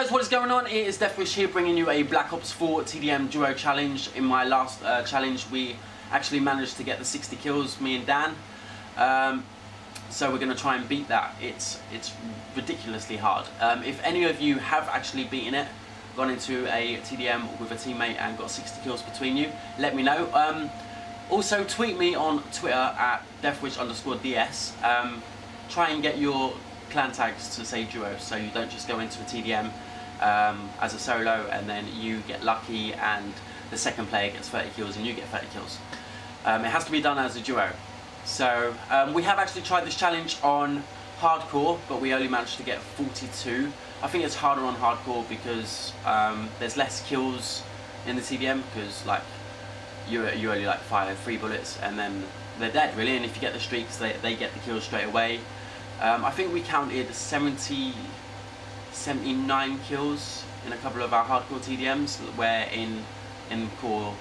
guys, what is going on? It is Deathwish here bringing you a Black Ops 4 TDM Duo Challenge. In my last uh, challenge we actually managed to get the 60 kills, me and Dan. Um, so we're going to try and beat that. It's, it's ridiculously hard. Um, if any of you have actually beaten it, gone into a TDM with a teammate and got 60 kills between you, let me know. Um, also tweet me on Twitter at deathwish underscore ds. Um, try and get your clan tags to say duo so you don't just go into a TDM um, as a solo and then you get lucky and the second player gets 30 kills and you get 30 kills. Um, it has to be done as a duo. So um, we have actually tried this challenge on hardcore but we only managed to get 42. I think it's harder on hardcore because um, there's less kills in the TDM because like you, you only like fire three bullets and then they're dead really and if you get the streaks they, they get the kills straight away um, I think we counted 70, 79 kills in a couple of our hardcore TDMs, where in in core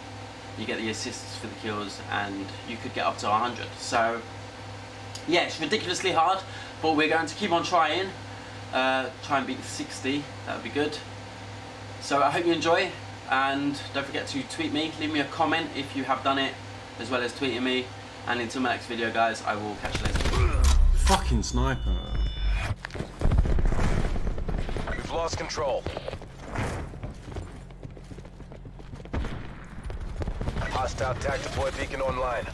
you get the assists for the kills and you could get up to 100. So yeah, it's ridiculously hard, but we're going to keep on trying. Uh, try and beat 60, that would be good. So I hope you enjoy, and don't forget to tweet me, leave me a comment if you have done it, as well as tweeting me. And until my next video, guys, I will catch you later. Fucking sniper. We've lost control. Hostile TAC deploy beacon online.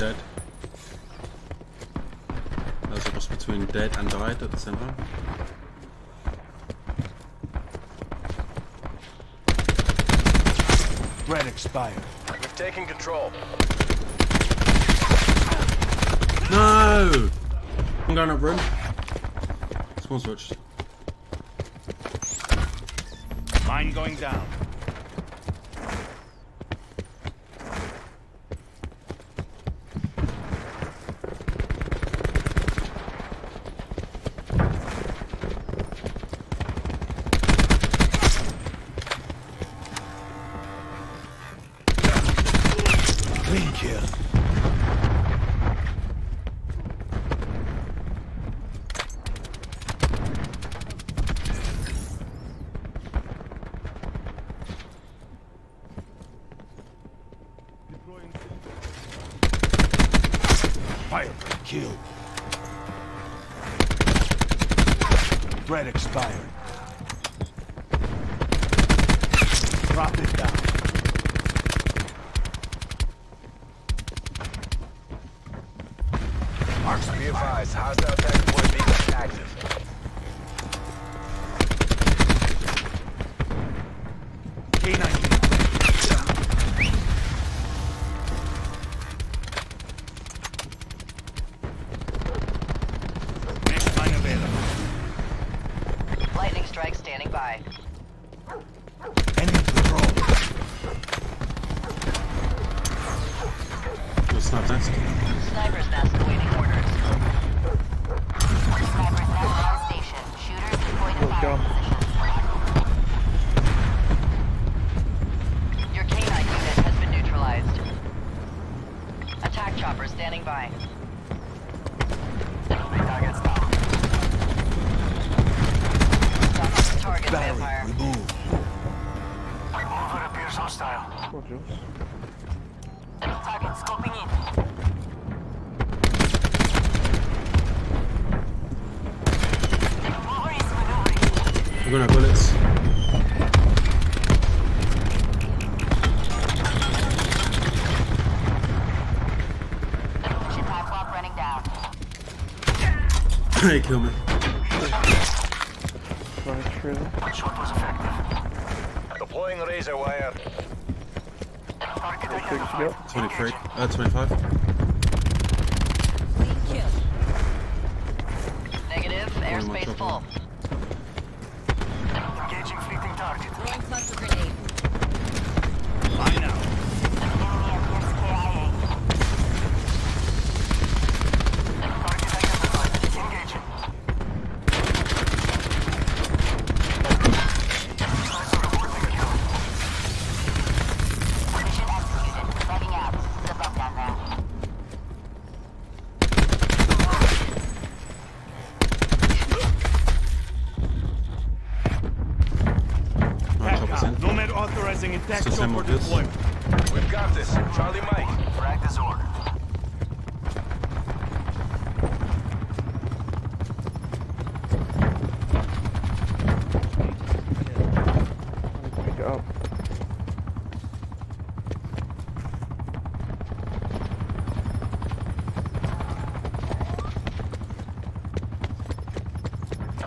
Dead. There's a boss between dead and died at the same time. Threat expired. We've taken control. No! I'm going up room. Spawn switch. Mine going down. Clean kill. Fire. Kill. Threat expired. Drop it down. Marks be advised. Hostile TAC deploy beacon active. K9 You'll snap nest. Sniper's nest awaiting orders. Sniper's nest on station. Shooters deployed to fire go. positions. Your K9 unit has been neutralized. Attack chopper standing by. Target Battery vampire. removed. Oh, Jules. Target scoping in. Mover is maneuvering. We're gonna have bullets. Shipai flop running down. Hey, kill me. Nice, really. Deploying razor wire. What kills you got? 23. Uh, 25. Negative. Airspace full. Engaging fleeting target. Throwing cluster grenade. Mine out. Target identified. Engaging. Alright, chopper's in. Nomad authorizing intact Still same chopper with this? deployment. We've got this. Charlie Mike. Frag this order. I need to pick it up.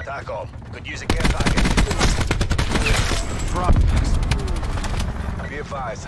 TACOM. Could use a care package. Drop. Be advised.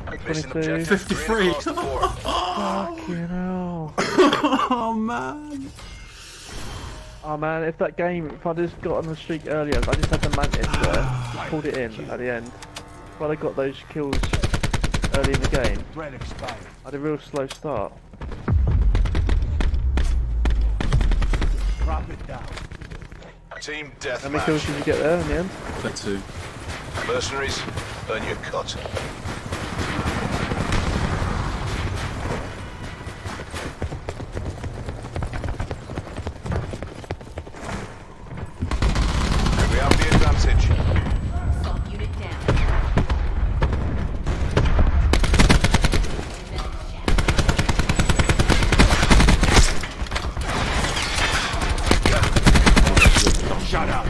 Mission 22. objective. 53. Green across the board. Fucking hell. Oh man. Oh man, if that game, if I just got on the streak earlier, I just had the mantis there, just pulled it in at the end. If I'd have got those kills early in the game, I had a real slow start. Drop it down. Team How many kills did you get there in the end? Thirty-two. Mercenaries, earn your cut. We have the advantage. Assault unit down. Shut up.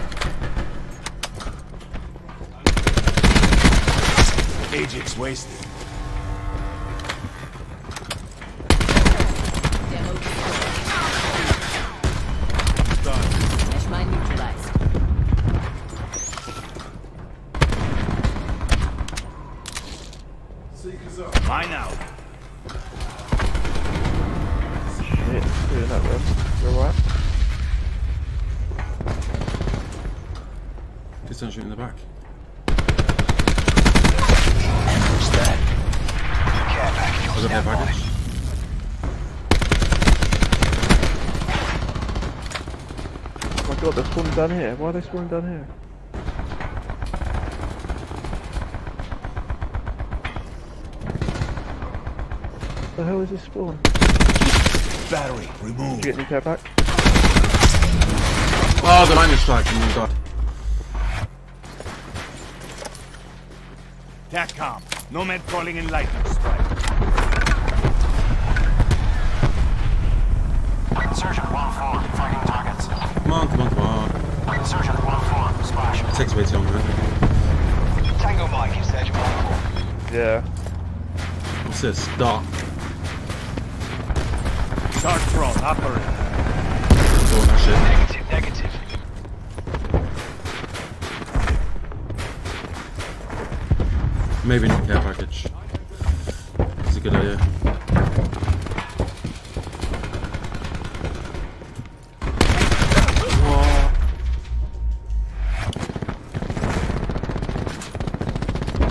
Agents wasted. Done. Mine neutralized. Mine out. Shit, doing that then. You alright? Please don't shoot in the back. Was it their baggage? Oh my god, they're spawning down here. Why are they spawning down here? The hell is this spawn? Battery Did removed. you get any care back? Oh, the lightning strike. Oh my god. TACCOM. Nomad calling in lightning strike. Insurgent 1-4, flanking targets. Come on, come on, come on. Insurgent 1-4, splash. It takes way too long, man. Tango Mike, Insurgent 1-4. Yeah. What's this? Dark. Start drone. Operate. Doing that shit. Negative, negative. Maybe not care package. It's a good idea.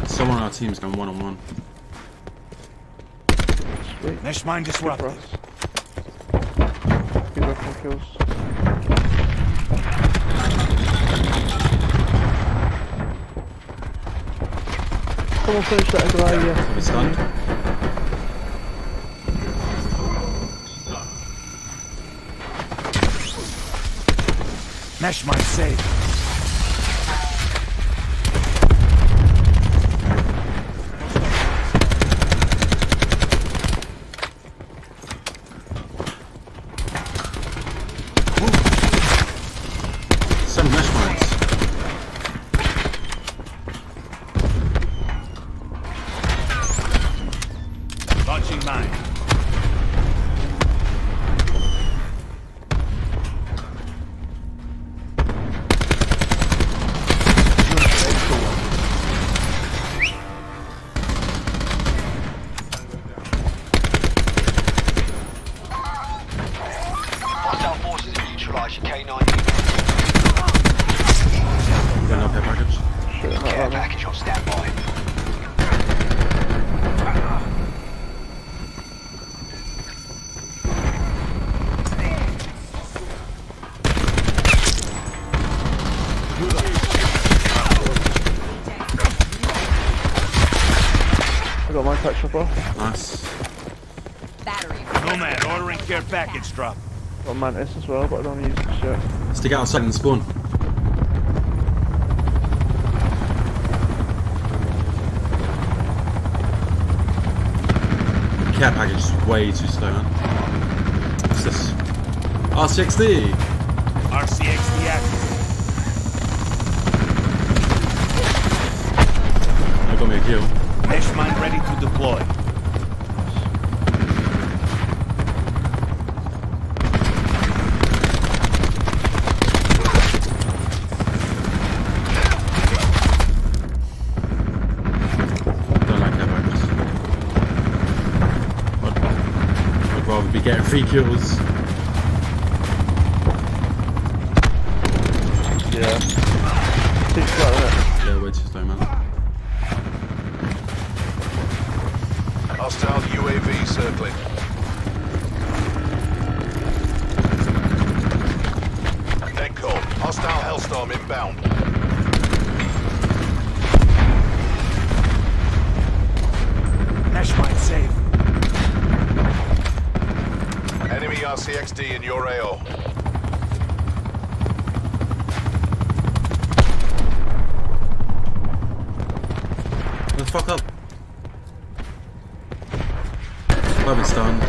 Someone on our team's going one on one. Sweet. Mesh mine Good for disrupted. us. Good kills. Someone finish that. It's stunned. Mesh mine safe. I got my attack chopper. Nice. Battery. Nomad, ordering care package drop. Got mantis as well, but I don't use the shit. Stick outside and spawn. Care package is way too slow, man. What's this? R60! RCXD active. I got me a kill. Mesh mine ready to deploy. Don't like care packages. I'd, I'd rather be getting free kills. Yeah. Too slow, innit? Yeah, way too slow, man. Hostile UAV circling. Net call. Hostile Hellstorm inbound. Mesh mine safe. Enemy RCXD in your AO. The fuck up. I've been stunned.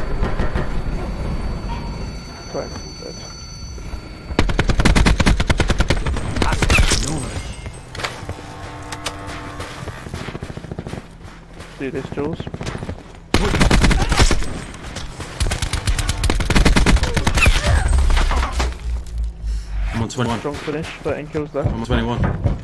Right. Do this, Jules. I'm on 21. Strong finish, 13 kills left. I'm on 21.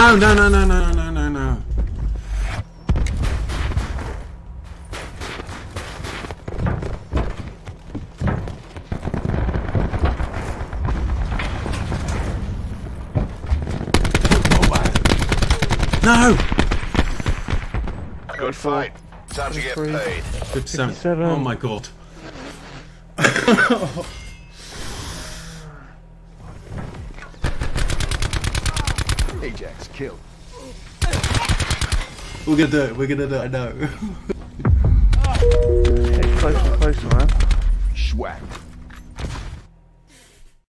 No, no, no, no, no, no, no, no. No! Good fight. Time to get Three. paid. 57. 57. Oh my god. Ajax killed. We're gonna do it, we're gonna do it, I know. Get closer and closer, man. Schwack.